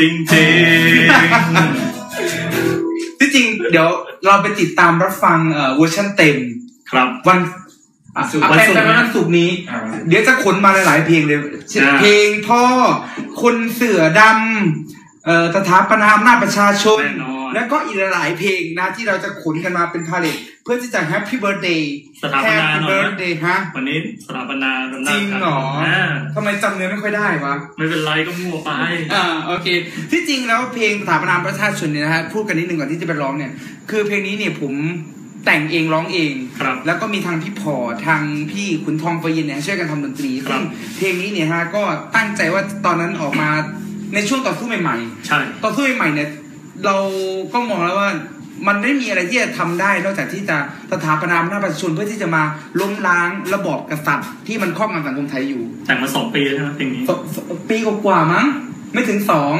จริงที่จริง เดี๋ยวเราไปติดตามรับฟังเอ่อเวอร์ชันเต็มๆครับวันอะศุกร์อะวันแปลศุกร์แต่วันศุกร์นี้ เดี๋ยวจะขนมาหลายๆเพลงเลยอ่าเพลงพ่อ คนเสือดำ เอ่อสถาปนาอำนาจประชาชน แน่นอน แล้วก็อีกหลายๆเพลงนะที่เราจะขนกันมาเป็นพาเลทเพื่อที่จะ Happy Birthday สถาปนา Happy หน่อยนะ Birthday ฮะ วันนี้สถาปนาอำนาจจริงเหรออ่าทำไมจำเนื้อไม่ค่อยได้วะ ไม่เป็นไรก็มั่วไป อ่าโอเค ที่จริงแล้วเพลงสถาปนาประชาชนเนี่ยนะฮะพูดกันนิดหนึ่งก่อนที่จะไปร้องเนี่ย คือเพลงนี้เนี่ยผมแต่งเองร้องเอง ครับแล้วก็มีทางพี่พอทางพี่ขุนทองไฟเย็นเนี่ยช่วยกันทำดนตรีครัซึ่บงเพลงนี้เนี่ยฮะก็ตั้งใจว่าตอนนั้นออกมา ในช่วงต่อสู้ใหม่ใช่ๆต่อสู้ใหม่ๆเนี่ย เราก็มองแล้วว่ามันไม่มีอะไรที่จะทำได้ นอกจากที่จะสถาปนาอำนาจประชาชนเพื่อที่จะมาล้มล้างระบอบกษัตริย์ที่มันครอบงำสังคมไทยอยู่ แต่งมาสองปีแล้วใช่ไหมเพลงนี้สสปีกว่าๆมั้งไม่ถึงสอง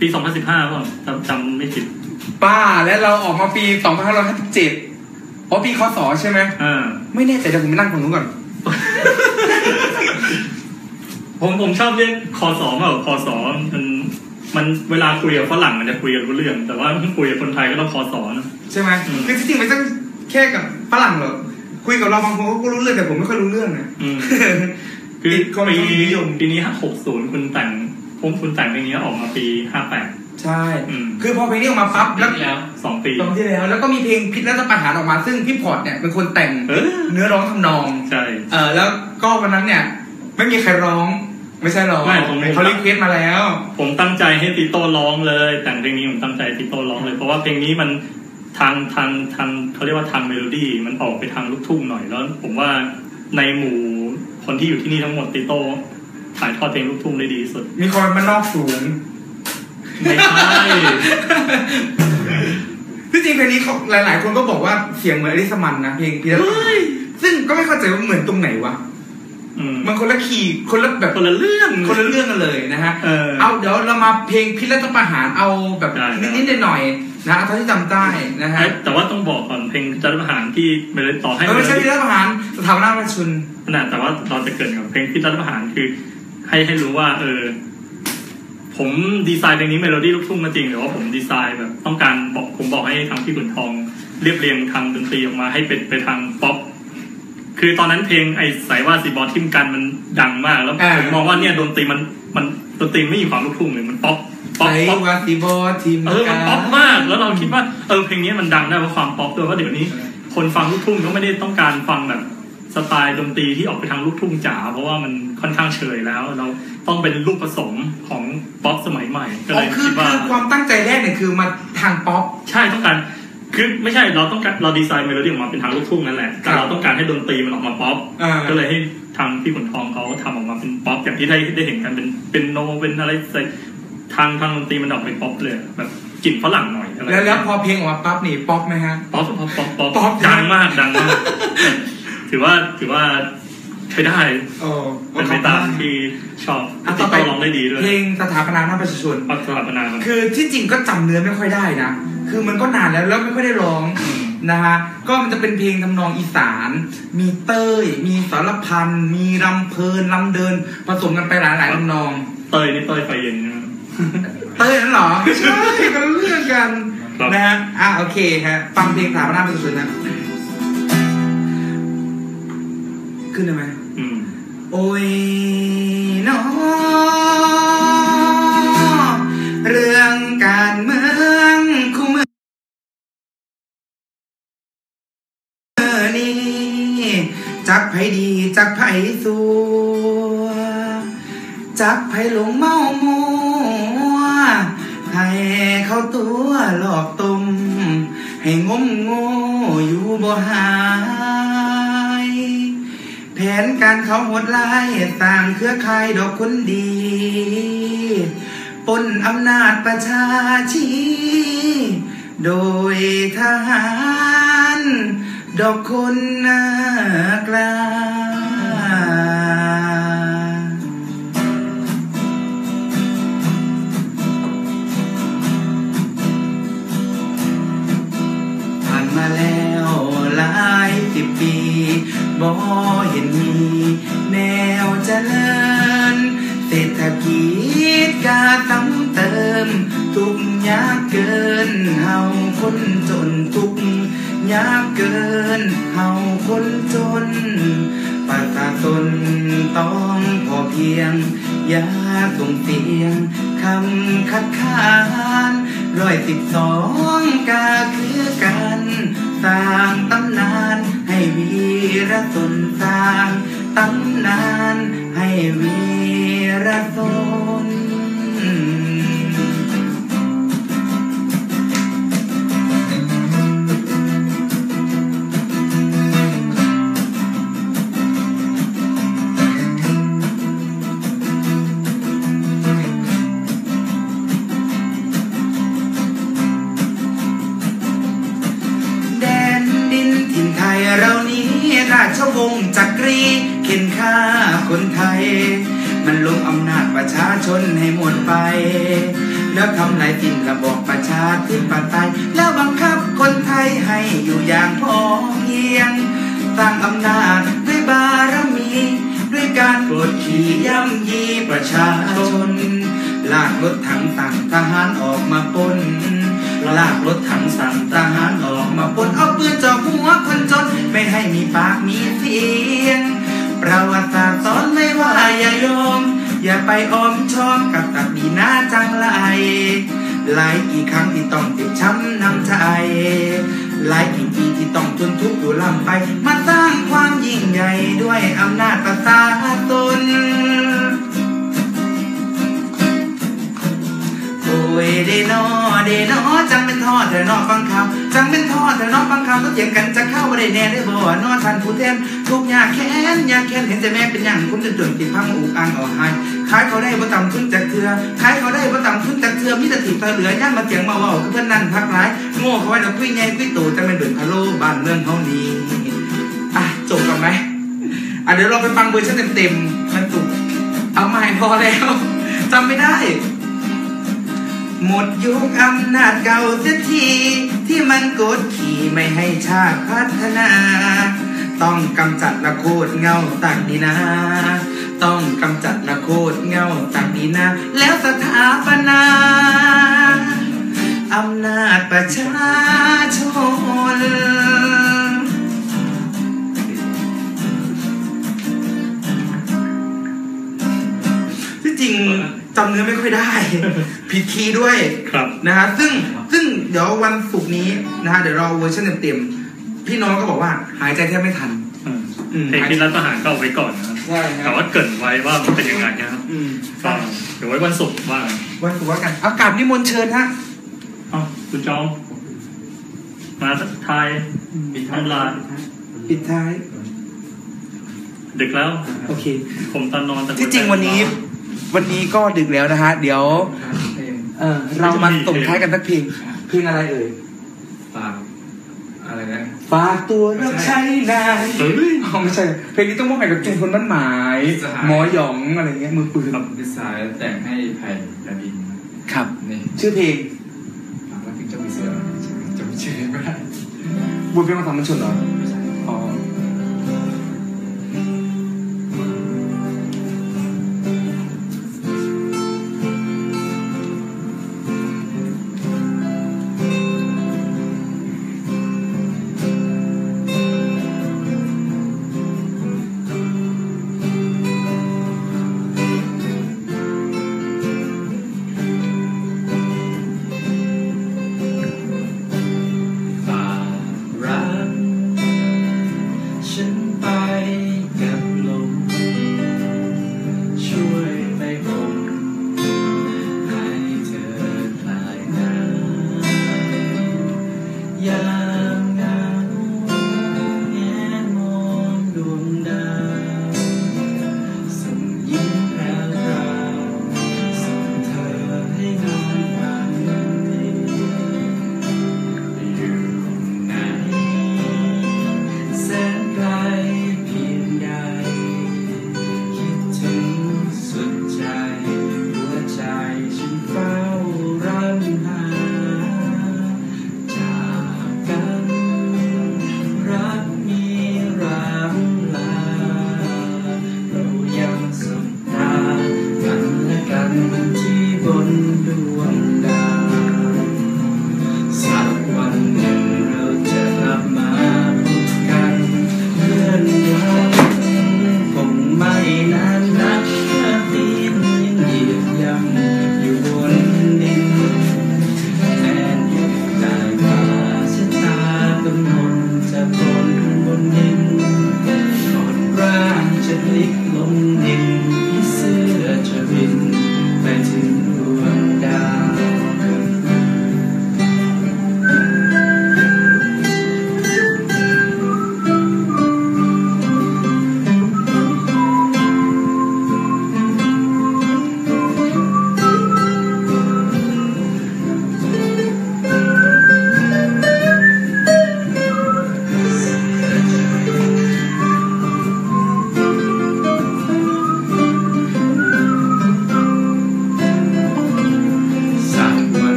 ปี2015ป่ะจำจำไม่ผิดป้าและเราออกมาปี2557อ๋อปีคศใช่ไหมอ่าไม่แน่ใจเดี๋ยวผมไปนั่งตรงนู้นก่อน ผมผมชอบเรียกคอสอมากกว่าคอสอมันมันเวลาคุยกับฝรั่งมันจะคุยกันรู้เรื่อง แต่ว่าถ้าคุยกับคนไทยก็ต้องคอสอนะใช่ไหมอืมคือที่จริงไม่ต้องแค่กับฝรั่งหรอกคุยกับเราบางคนเขาก็รู้เรื่องแต่ผมไม่ค่อยรู้เรื่องนะอืมคือติดความปีนิยมปีนี้หกศูนย์คุณแต่งผมคุณแต่งเพลงนี้ออกมาปีห้าแปดใช่อืมคือพอเพลงนี้ออกมาปั๊บแล้วแล้วสองปีตอนที่แล้ว แล้วก็มีเพลงพิษรัฐประหารออกมา ซึ่งพี่พอร์ตเนี่ยเป็นคนแต่งเออเนื้อร้องทำนองใช่เออแล้วก็วันนั้นเนี่ย ไม่มีใครร้อง ไม่ใช่หรอกไม่ผมเขา request มาแล้ว ผมตั้งใจให้ติโต้ร้องเลย แต่งเพลงนี้ผมตั้งใจให้ติโต้ร้องเลย เพราะว่าเพลงนี้มันทางทางทางเขาเรียกว่าทางเมโลดี้มันออกไปทางลูกทุ่งหน่อยแล้ว ผมว่าในหมู่คนที่อยู่ที่นี่ทั้งหมดติโต้ถ่ายทอดเพลงลูกทุ่งได้ดีที่สุด มีคนมันนอกสูงไม่ใช่ที่จริงเพลงนี้เขาหลาย ๆ คนก็บอกว่าเสียงเหมือนอริสมันต์นะเพลงพีระซึ่งก็ไม่เข้าใจว่าเหมือนตรงไหนวะอืม มันคนละคีย์คนละแบบคนละเรื่องคนละเรื่องกันเลยนะฮะเออเอาเดี๋ยวเรามาเพลงพิษรัฐประหารเอาแบบได้นิดๆหน่อยๆนะเอาเท่าที่จำได้นะฮะเอ้ยแต่ว่าต้องบอกก่อนเพลงจันทร์ประหารที่เมโลต่อให้เออไม่ใช่พิษรัฐประหารสถาปนาประชาชนขนาดแต่ว่าเราจะเกิดกับเพลงที่จันทร์ประหารคือ ให้ให้รู้ว่า เออ ผมดีไซน์เพลงนี้เมโลดี้ลูกทุ่งมาจริงแต่ว่าผมดีไซน์แบบต้องการบอกผมบอกให้ทางพี่ขุนทอง เรียบเรียงทางดนตรีออกมาให้เป็นไปทางป๊อป คือตอนนั้นเพลงไอ้ไสว่าสิบ่ถิ่มกันมันดังมาก แล้วอ่าผมมองว่าเนี่ยดนตรีมันมันดนตรีไม่มีความลูกทุ่งเลยมันป๊อปป๊อปไอ้ไสว่าสิบ่ถิ่มเออมันป๊อปมาก แล้วเราคิดว่าเออเพลงนี้มันดังได้เพราะความป๊อปด้วยเพราะเดี๋ยวนี้ คนฟังลูกทุ่งก็ไม่ได้ต้องการฟังแบบสไตล์ดนตรีที่ออกไปทางลูกทุ่งจ๋าเพราะว่ามันค่อนข้างเชยแล้ว เราต้องเป็นลูกผสมของป๊อปสมัยใหม่อ๋อก็อ๋เลอยคือคิดว่าคือความตั้งใจแรกเนี่ยคือมาทางป๊อปใช่ต้องการ คือไม่ใช่เราต้องการเราดีไซน์เมโลดี้ออกมาเป็นทางลูกทุ่งนั่นแหละแต่ครับเราต้องการให้ดนตรีมันออกมาป๊อปอ่าก็เลยให้ทางพี่ขุนทองเขาทำออกมาเป็นป๊อปอย่างที่ได้ได้เห็นกันเป็นเป็นโนเป็นอะไรใส่ทางทางดนตรีมันออกเป็นป๊อปเลยแบบกลิ่นฝรั่งหน่อยอะไรแล้วแล้วพอเพลงออกมาปั๊บนี่ป๊อปไหมฮะป๊อปป๊อปป๊อปป๊อปป๊อปดังมากดังมากถือว่าถือว่า ใช้ได้โอ้เป็นไปตามที่ชอบอะต่ที่อไปเขาร้องได้ดีด้วยเพลงสถาปนาหน้าประชาชนปักสถาปนามันคือที่จริงก็จำเนื้อไม่ค่อยได้นะ คือมันก็นานแล้วแล้วไม่ค่อยได้ร้องนะฮะก็มันจะเป็นเพลงทำนองอีสาน มีเต้ย มีสารพัน มีรำเพลินรำเดิน ผสมกันไปหลายๆทำนอง เตยนี่เตยไฟเย็นนะเต้ยนั่นเหรอไม่ใช่กันเรื่องกันครับนะฮะอะโอเคฮะฟังเพลงสถาปนาประชาชนนะขึ้นได้ไหมอืม โอ้ยน้อเรื่องการเมืองคู่มือนี้จักไผดีจักไผสัวจักไผหลงเมามัวให้เขาตัวหลอกตุมให้งมโง่อยู่บ่หา แผนการเขาหดลายสร้างเครือข่ายดอกคนดีปนอำนาจประชาชี โดยทหาร ดอกคนนากลา บ่เห็นมีแนวเจริญเศรษฐกิจกาสำเติม ทุกยากเกินเฮาคนจนทุกยากเกินเฮาคนจนประชาชนต้องพอเพียง อย่าส่งเสียงคำคัดค้านร้อยสิบสองกาคือกันสร้างตำนาน วีรสนสร้างตำนานให้วีรสน นให้หมดไป แล้วทำลายสิ้นระบอบประชาธิปไตยแล้วบังคับคนไทยให้อยู่อย่างพอเพียงสร้างอำนาจด้วยบารมี ด้วยการกดขี่ย่ำยีประชาชน ลากรถถังสั่งทหารออกมาปนลากรถถังสั่งทหารออกมาปนเอาปืนจ่อหัวคนจน ไม่ให้มีปากมีเสียง ประวัติศาสตร์สอนไม่ว่าอย่ายอม อย่าไปออมชอบกับตักดีหน้าจังไรหลายกี่ครั้งที่ต้องเจ็บช้ำน้ำใจหลายกี่ปีที่ต้องทนทุกข์อยู่ลำไป มาสร้างความยิ่งใหญ่ด้วยอำนาจประชาตน ยเดนอเดนอจังเป็นทอดแต่นอฟังคำจังเป็นทอดแต่นอฟังคำต้องเถียงกันจะเข้าบ่ได้แน่ได้บ่นอทันผู้แทนทุกยากแค้นยากแค้นเห็นแต่แม่เป็นอย่างคุณจนจนติดพังอุกอังออกหายขายเขาได้บ่ต่ำทุนจากเถื่อขายเขาได้บ่ต่ำทุนจากเถื่อมีแต่ถีบตาเหลือย่านมาเถียงมาเว้าเพื่อนนั่นพักหลายโง่เขาไว้แล้วคุยไงคุยโตจะเป็นเดือดพะโลบ้านเมืองเฮานี้อะจบกันไหมอะเดี๋ยวเราไปฟังเวอร์ชันเต็มๆมันตุกเอาใหม่พอแล้วจำไม่ได้ หมดยุคอำนาจเก่าเสียที ที่มันกดขี่ไม่ให้ชาติพัฒนา ต้องกำจัดละโคตรเงาตักดีนาต้องกำจัดละโคตรเงาตักดีนาแล้วสถาปนาอำนาจประชาชนที่จริง จำเนื้อไม่ค่อยได้ ผิดคีย์ด้วยครับนะฮะซึ่งซึ่งเดี๋ยววันศุกร์นี้นะฮะเดี๋ยวเราเวอร์ชันเต็มๆพี่น้องก็บอกว่าหายใจแทบไม่ทันอืมเพลงที่รัฐประหารก็เอาไว้ก่อนนะครับใช่คแต่รับว่าเกริดไว้ว่ามันเป็นยังไงนะครับอืมก็เดี๋ยวไว้วันศุกร์ว่ากันวันศุกร์ว่ากันอากาศนิมนต์เชิญฮะเอ้าคุณจอมมาทายทำลายปิดท้าย ดึกแล้ว โอเค ผมตอนนอนแต่ที่จริงวันนี้ วันนี้ก็ดึกแล้วนะฮะ เดี๋ยว เออเรามาส่งท้ายกันสักเพลงเพลงอะไรเอ่ยฝากอะไรนะฝากตัวรับใช้นายเฮ้ยอ๋อไม่ใช่ เพลงนี้ต้องมอบให้กับจุนคนบ้านหมายสหาย หมอหยองอะไรเงี้ยมือปืนดีไซน์แต่งให้ไผ่ดาดินครับนี่ชื่อเพลงฟังแล้วถึงจะมีเสือจำชื่อไม่ได้บุญเป็นมาทำมันชนเหรอไม่ใช่อ๋อ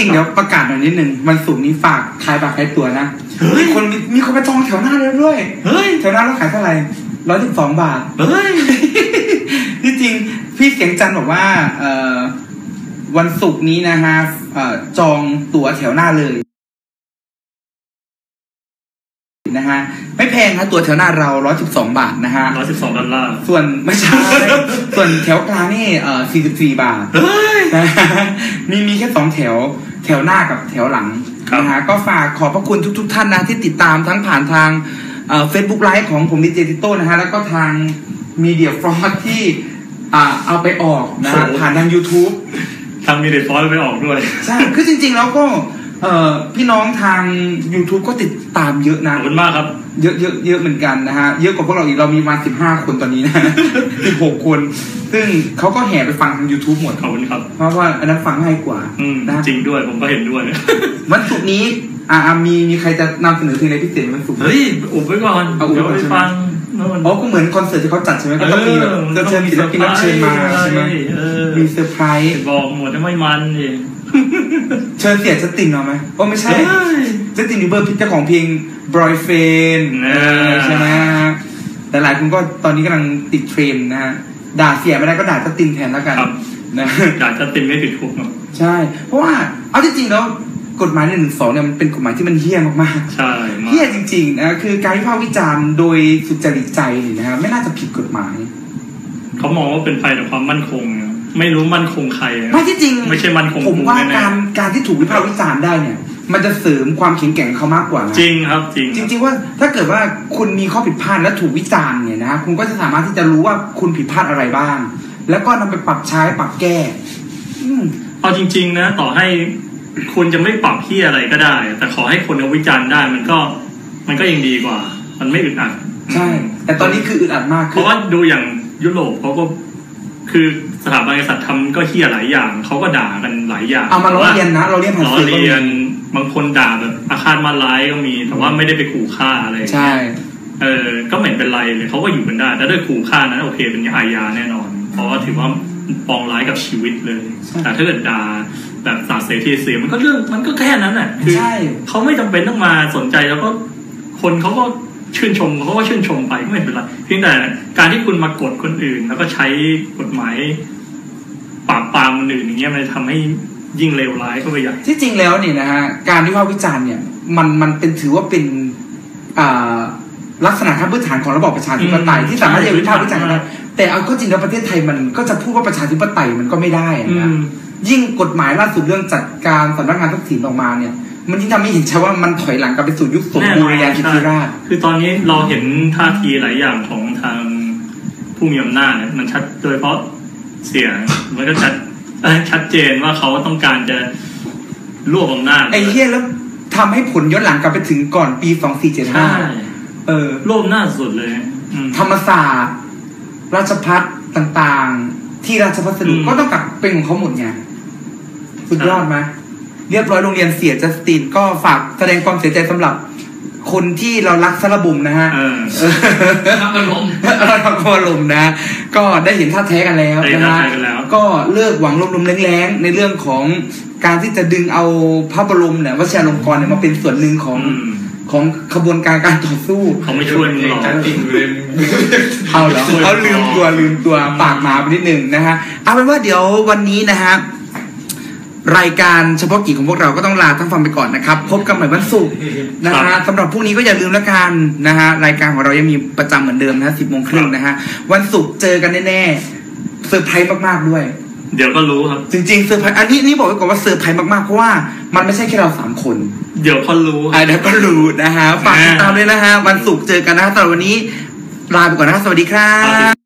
ริงเดี๋ยวประกาศหน่อยนิดนึงวันศุกร์นี้ฝากขายบัตรขายตั๋วนะเฮ้ยมีคนมีมีคนไปจองแถวหน้าแล้วด้วย เฮ้ยแถวหน้าเราขายเท่าไหร่ร้อยสิบสองบาท เฮ้ยที่จริงพี่เสียงจันทร์บอกว่า เอ่อวันศุกร์นี้นะฮะเอ่อจองตั๋วแถวหน้าเลยนะฮะไม่แพงนะตั๋วแถวหน้าเราร้อยสิบสองบาทนะฮะร้อยสิบสองดอลลาร์ส่วนไม่ใช่ส่วนแถวกลางนี่เอ่อสี่สิบสี่บาทเฮ้ยนะฮะมีมีแค่สองแถวแถวหน้ากับแถวหลังครับนะฮะก็ฝากขอบพระคุณทุก ๆ ท่านนะที่ติดตามทั้งผ่านทางเฟซบุ๊กไลฟ์ของผมดิเจติโต้นะฮะแล้วก็ทาง Media Force ที่อ่าเอาไปออกนะฮะผ่านทาง YouTube ทำ Media Force ไปออกด้วยใช่คือจริงๆแล้วก็ เอ่อพี่น้องทาง YouTube ก็ติดตามเยอะนะ ขอบคุณมากครับ เยอะเยอะเยอะเหมือนกันนะฮะ เยอะกว่าพวกเราอีก เรามีมาสิบห้าคนตอนนี้นะสิบหกคน ซึ่งเขาก็แห่ไปฟังทาง YouTube หมด ขอบคุณครับเพราะว่าอันนั้นฟังง่ายกว่า อืมนะจริงด้วยผมก็เห็นด้วย วันศุกร์นี้ อ่าอ่ามีมีใครจะนำเสนอเพลงอะไรพิเศษวันศุกร์ไหม เฮ้ยอุบไว้ก่อนเอาอุบไว้เดี๋ยวก่อน ไปใช่ไหมฟังโน่นอ๋อก็เหมือนคอนเสิร์ตที่เขาจัดใช่ไหมก็ต้องมีแบบจะเชิญศิลปินรับเชิญมาใช่ไหมเออ มีเซอร์ไพรส์บอกหมดว่าไม่มันเอง เชิญเสียจัสตินมาไหมโอ้ไม่ใช่เฮ้ยจัสตินบีเบอร์พิเจ้าของเพลง Boy f r i e n d อ่าใช่ไหมแต่หลายคนก็ตอนนี้กำลังติดเทรนด์นะฮะด่าเสียไม่ได้ก็ด่าจัสตินแทนแล้วกันครับนะอยากจะตินไม่ติดคุกเนอะใช่ เพราะว่าเอาจริงๆแล้วกฎหมายหนึ่งสองเนี่ยมันเป็นกฎหมายที่มันเฮี้ยมากๆใช่มาเฮี้ยจริงๆนะคือการวิพากษ์วิจารณ์โดยสุจริตใจเนี่ยนะฮะไม่น่าจะผิดกฎหมาย เขามองว่าเป็นภัยต่อความมั่นคงนะ ไม่รู้มั่นคงใครอะไม่ที่จริงไม่ใช่มั่นคงผมว่าแน่ๆการการที่ถูกวิพากษ์วิจารณ์ได้เนี่ย มันจะเสริมความแข็งแกร่งของเขามากกว่านะจริงครับจริง จริง ๆ ว่าถ้าเกิดว่าคุณมีข้อผิดพลาดและถูกวิจารณ์เนี่ยนะฮะคุณก็จะสามารถที่จะรู้ว่าคุณผิดพลาดอะไรบ้าง แล้วก็นำไปปรับใช้ปรับแก้อืมเอาจริง ๆ นะ ต่อให้คุณจะไม่ปรับที่อะไรก็ได้ แต่ขอให้คนเอาวิจารณ์ได้ มันก็มันก็ยังดีกว่า มันไม่อึดอัดใช่ แต่ตอนนี้คืออึดอัดมากเพคือราะว่าดูอย่างยุโรปเขาก็คือ สถาบันกษัตริย์ทำก็เฮี้ยหลายอย่างเขาก็ด่ากันหลายอย่างเอามาล้อเลียนนะเราเรียนผ่านล้อสื่อก็เลีมียนบางคนด่าแบบอาฆาตมาร้ายก็มี แต่ว่าไม่ได้ไปขู่ฆ่าอะไรอย่างใช่เงี้ยเออก็ไม่เป็นไรเลยเขาก็อยู่กันได้แต่ด้วยขู่ฆ่านั้นโอเคเป็นอาญาแน่นอน เพราะว่าถือว่าปองร้ายกับชีวิตเลยใช่แต่ถ้าเกิดด่าแบบสาดเสียทีเสียมันก็เรื่องมันก็แค่นั้นแหละคือใช่เขาไม่จำเป็นต้องมาสนใจแล้วก็คนเขาก็ ชื่นชมเขาก็ชื่นชมไปก็ไม่เป็นไรเพียงแต่การที่คุณมากดคนอื่น แล้วก็ใช้กฎหมายปราบปรามคนอื่นอย่างเงี้ยมันทำให้ยิ่งเลวร้ายเข้าไปใหญ่ที่จริงแล้วเนี่ยนะฮะการวิพากษ์วิจารณ์เนี่ยมันมันเป็นถือว่าเป็นอ่าลักษณะขั้นพื้นฐานของระบอบประชาธิปไตยอืมที่สามารถจะวิพากษ์วิจารณ์ใช่ได้แต่เอาเข้าจริงแล้วประเทศไทยมันก็จะพูดว่าประชาธิปไตยมันก็ไม่ได้อืนะมยิ่งกฎหมายล่าสุดเรื่องจัดการสำนักงานทรัพย์สินออกมาเนี่ย มันยิ่งทำให้เห็นชัดว่ามันถอยหลังกลับไปสู่ยุคสมบูรณาธิราชย์คือตอนนี้เราเห็นท่าทีหลายอย่างของทางผู้มีอำนาจเนี่ยมันชัดโดยเฉพาะเสียงมันก็ชัดเอ้ยชัดเจนว่าเขาต้องการจะรวบอำนาจไอ้เหี้ยแล้วทำให้ผลย้อนหลังกลับไปถึงก่อนปีใช่2475เออรวบอำนาจสุดเลยอืมธรรมศาสตร์ ราชพัฒต่างๆ ที่ราชพัสดุอืมก็ต้องกลับเป็นของเขาหมดไงสุดยอดไหม เรียบร้อยโรงเรียนเสียจัสตินก็ฝากแสดงความเสียใจสำหรับคนที่เรารักสารบุมนะฮะเออเออครับอารมณ์เราทำความอารมณ์นะ ก็ได้เห็นท่าแท้กันแล้วได้เห็นนะท่าฮะแท้กันแล้วก็เลิกหวังลมๆแรงๆในเรื่องของการที่จะดึงเอาพระบรมเนี่ยวชิรลงกรณ์เนี่ยมาเป็นส่วนหนึ่งของอืมของขบวนการการต่อสู้เขาไม่ช่วยมึงหรอกจัดติ่งเลยเอาเหรอช่วยเขาลืมตัวลืมตัวปากหมาไปนิดหนึ่งนะฮะเอาเป็นว่าเดี๋ยววันนี้นะฮะ รายการเฉพาะกิจของพวกเราก็ต้องลาท่านฟังไปก่อนนะครับ พบกันใหม่วันศุกร์นะฮะสำหรับพรุ่งนี้ก็อย่าลืมแล้วกันนะฮะรายการของเรายังมีประจำเหมือนเดิมนะสิบโมงครึ่งนะฮะวันศุกร์เจอกันแน่ๆเซอร์ไพรส์มากๆด้วย เดี๋ยวก็รู้ครับ จริงๆเซอร์ไพรส์อันนี้นี่บอกไว้ก่อนว่าเซอร์ไพรส์มากๆเพราะว่ามันไม่ใช่แค่เราสามคน เดี๋ยวก็รู้อ่าเดี๋ยวก็รู้นะฮะฝากติดตามด้วยนะฮะวันศุกร์เจอกันนะฮะสำหรับวันนี้ลาไปก่อนนะฮะสวัสดีครับ